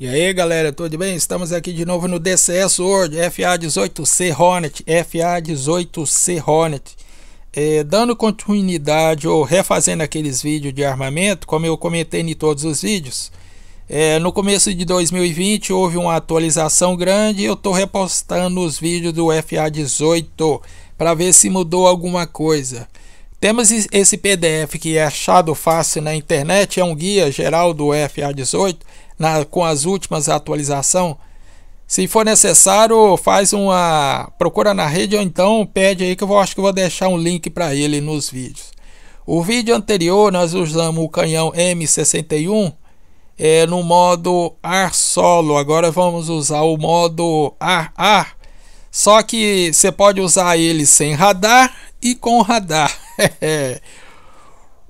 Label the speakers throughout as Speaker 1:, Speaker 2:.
Speaker 1: E aí galera, tudo bem? Estamos aqui de novo no DCS World FA18C Hornet, FA18C Hornet. É, dando continuidade ou refazendo aqueles vídeos de armamento, como eu comentei em todos os vídeos. É, no começo de 2020 houve uma atualização grande e eu estou repostando os vídeos do FA18 para ver se mudou alguma coisa. Temos esse PDF que é achado fácil na internet, é um guia geral do FA18 na, com as últimas atualizações. Se for necessário, faz uma procura na rede ou então pede aí que eu vou, acho que vou deixar um link para ele nos vídeos. O vídeo anterior nós usamos o canhão M61 é, no modo ar solo. Agora vamos usar o modo ar ar. Só que você pode usar ele sem radar e com radar.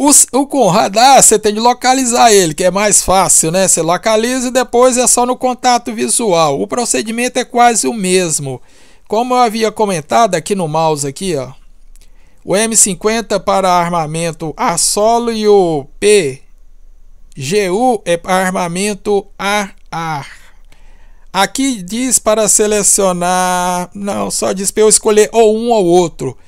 Speaker 1: O, o com radar você tem de localizar ele, que é mais fácil, né? Você localiza e depois é só no contato visual. O procedimento é quase o mesmo. Como eu havia comentado aqui no mouse aqui, ó. O M50 para armamento a solo e o PGU é para armamento ar-ar. Aqui diz para selecionar, não, só diz para eu escolher ou um ou outro.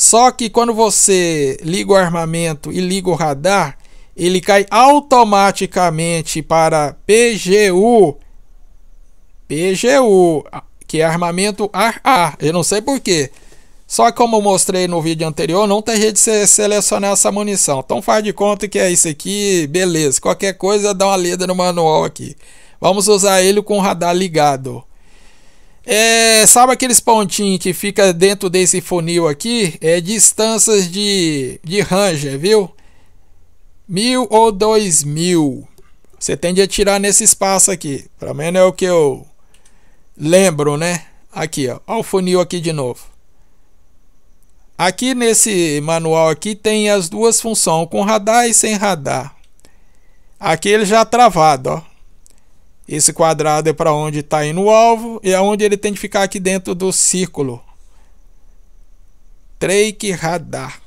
Speaker 1: Só que quando você liga o armamento e liga o radar, ele cai automaticamente para PGU. PGU, que é armamento ar-ar. Eu não sei porquê. Só como eu mostrei no vídeo anterior, não tem jeito de você selecionar essa munição. Então faz de conta que é isso aqui, beleza. Qualquer coisa dá uma lida no manual aqui. Vamos usar ele com o radar ligado. É, sabe aqueles pontinhos que fica dentro desse funil aqui? É distâncias de, de ranger, viu? Mil ou dois mil. Você tem de atirar nesse espaço aqui. Pelo menos é o que eu lembro, né? Aqui, ó. Olha o funil aqui de novo. Aqui nesse manual aqui tem as duas funções, com radar e sem radar. Aqui ele já travado, ó. Esse quadrado é para onde está indo o alvo e é onde ele tem que ficar aqui dentro do círculo. Drake Radar.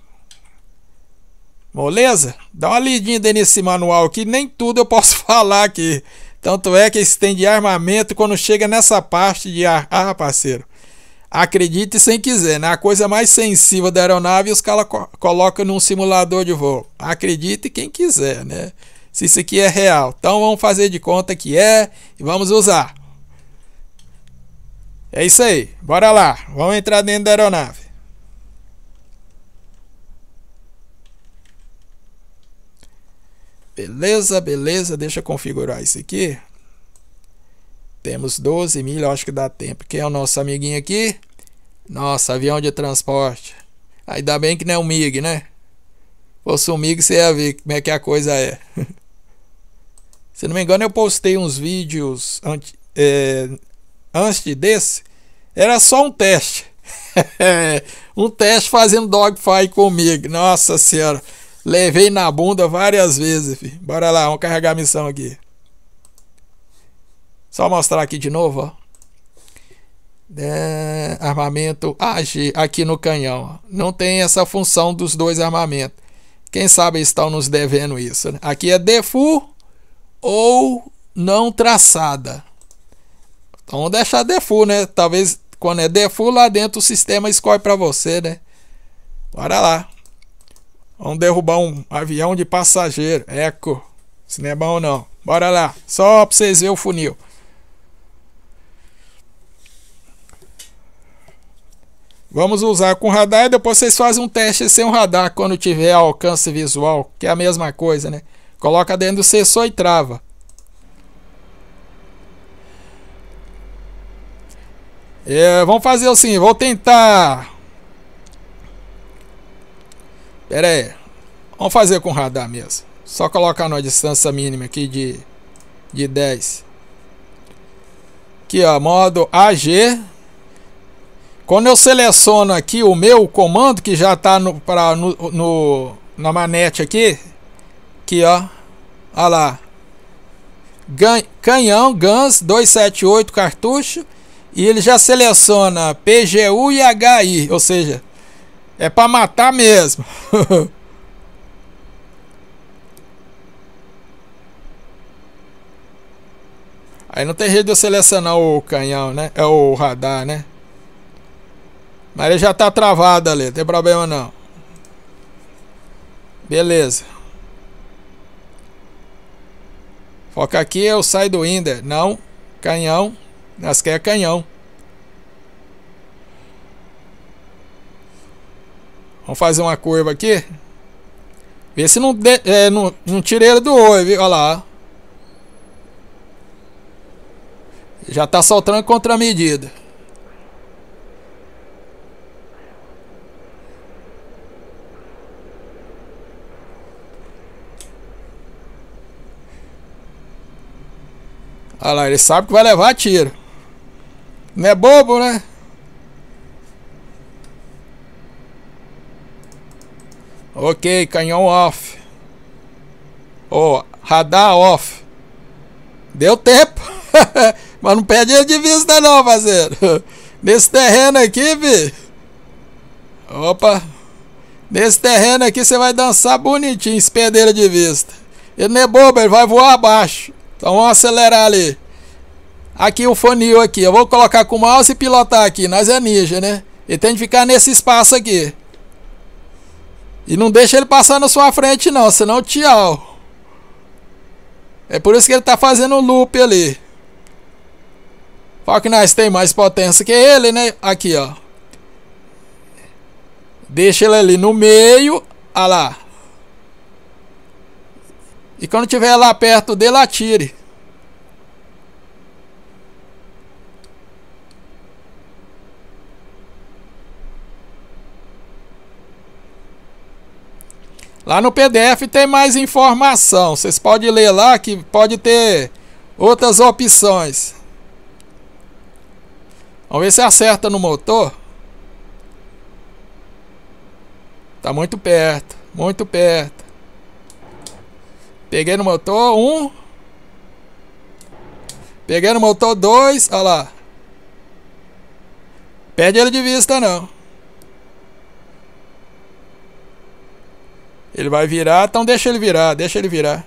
Speaker 1: Moleza? Dá uma lidinha nesse manual aqui, nem tudo eu posso falar aqui. Tanto é que esse tem de armamento quando chega nessa parte de ar. Ah, parceiro. Acredite sem quiser, né? A coisa mais sensível da aeronave os caras colocam num simulador de voo. Acredite quem quiser, né? Se isso aqui é real. Então vamos fazer de conta que é e vamos usar. É isso aí, bora lá, vamos entrar dentro da aeronave. Beleza, beleza, deixa eu configurar isso aqui. Temos 12 mil, acho que dá tempo. Quem é o nosso amiguinho aqui? Nossa, avião de transporte. Ainda bem que não é um MiG, né? Fosse um MiG, você ia ver como é que a coisa é. Se não me engano, eu postei uns vídeos antes, é, antes desse. Era só um teste. um teste fazendo dogfight comigo. Nossa senhora. Levei na bunda várias vezes. Filho. Bora lá, vamos carregar a missão aqui. Só mostrar aqui de novo, ó. É, armamento AG aqui no canhão. Não tem essa função dos dois armamentos. Quem sabe estão nos devendo isso. Né? Aqui é default ou não traçada. Então vamos deixar default, né? Talvez quando é default lá dentro o sistema escolhe para você, né? Bora lá. Vamos derrubar um avião de passageiro. Eco. Se não é bom não. Bora lá. Só para vocês verem o funil. Vamos usar com radar e depois vocês fazem um teste sem o radar quando tiver alcance visual, que é a mesma coisa, né? Coloca dentro do sensor e trava. É, vamos fazer assim, vou tentar. Pera aí. Vamos fazer com radar mesmo. Só colocar numa distância mínima aqui de, de 10. Aqui, ó, modo AG. Quando eu seleciono aqui o meu comando, que já está no, no, no, na manete aqui, Aqui, ó. Olha lá. Canhão Guns 278 cartucho. E ele já seleciona PGU e HI. Ou seja, é para matar mesmo. Aí não tem jeito de eu selecionar o canhão, né? É o radar, né? Mas ele já tá travado ali, não tem problema não. Beleza. Foca aqui, eu saio do Inder. Não, canhão. Nós quer canhão. Vamos fazer uma curva aqui. Vê se não, de, é, não, não tira ele do olho, viu? Olha lá. Já tá soltando contra a medida. Olha lá, ele sabe que vai levar tiro. Não é bobo, né? Ok, canhão off. Oh, radar off. Deu tempo. Mas não perde ele de vista não, parceiro. Nesse terreno aqui, vi. Opa. Nesse terreno aqui você vai dançar bonitinho, se perder de vista. Ele não é bobo, ele vai voar abaixo. Então vamos acelerar ali. Aqui o funil aqui. Eu vou colocar com o mouse e pilotar aqui. Nós é ninja, né? Ele tem que ficar nesse espaço aqui. E não deixa ele passar na sua frente não, senão tchau. É por isso que ele tá fazendo loop ali. Nós tem mais potência que ele, né? Aqui, ó. Deixa ele ali no meio. Olha lá. E quando tiver lá perto dele, atire. Lá no PDF tem mais informação. Vocês podem ler lá que pode ter outras opções. Vamos ver se acerta no motor. Tá muito perto, muito perto. Peguei no motor um. Peguei no motor dois, olha lá. Perde ele de vista não. Ele vai virar, então deixa ele virar, deixa ele virar.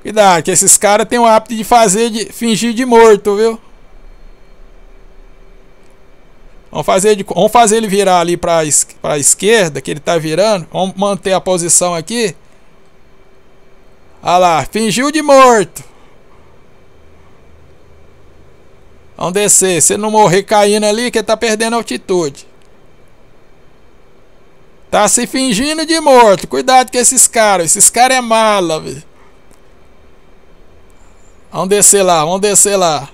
Speaker 1: Cuidado, que esses caras têm o hábito de fazer, de fingir de morto, viu? Vamos fazer, de, vamos fazer ele virar ali para a esquerda, que ele está virando. Vamos manter a posição aqui. Olha lá, fingiu de morto. Vamos descer. Se não morrer caindo ali, que tá perdendo altitude. Tá se fingindo de morto. Cuidado com esses caras. Esses caras é mala, velho. Vamos descer lá, vamos descer lá.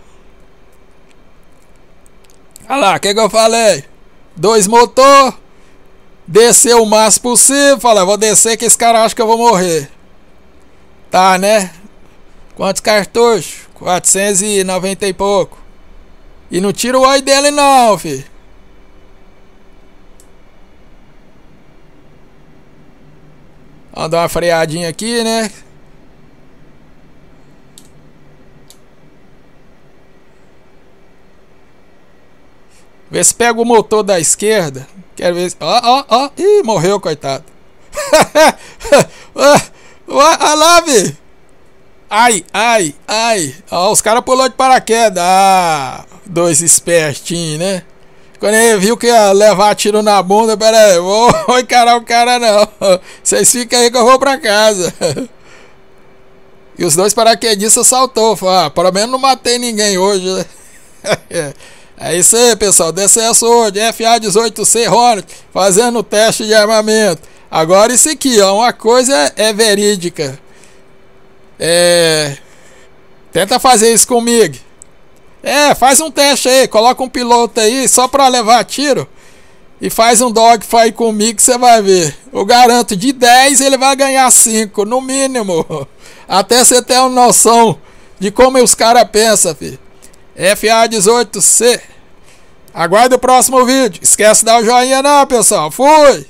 Speaker 1: Olha lá, o que, que eu falei? Dois motor. Descer o máximo possível. Falei, vou descer que esse cara acha que eu vou morrer. Tá, né? Quantos cartuchos? 490 e pouco. E não tira o oi dele não, fi. Vamos dar uma freadinha aqui, né? Vê se pega o motor da esquerda. Quero ver. Ó, ó, ó. Ih, morreu, coitado. Olha lá, vi. Ai, ai, ai. Ó, os caras pulou de paraquedas. Ah, dois espertinhos, né? Quando ele viu que ia levar tiro na bunda, pera aí, vou, vou encarar o cara não. Vocês ficam aí que eu vou pra casa. E os dois paraquedistas saltou. Falou, ah, pelo menos não matei ninguém hoje, né? É isso aí, pessoal. DCS hoje, FA-18C Hornet, fazendo teste de armamento. Agora isso aqui, ó, uma coisa é verídica. É... Tenta fazer isso comigo. É, faz um teste aí, coloca um piloto aí só para levar tiro. E faz um dogfight comigo que você vai ver. Eu garanto, de 10 ele vai ganhar 5, no mínimo. Até você ter uma noção de como os caras pensam, filho. FA18C. Aguarde o próximo vídeo. Esquece de dar o joinha não, pessoal. Fui!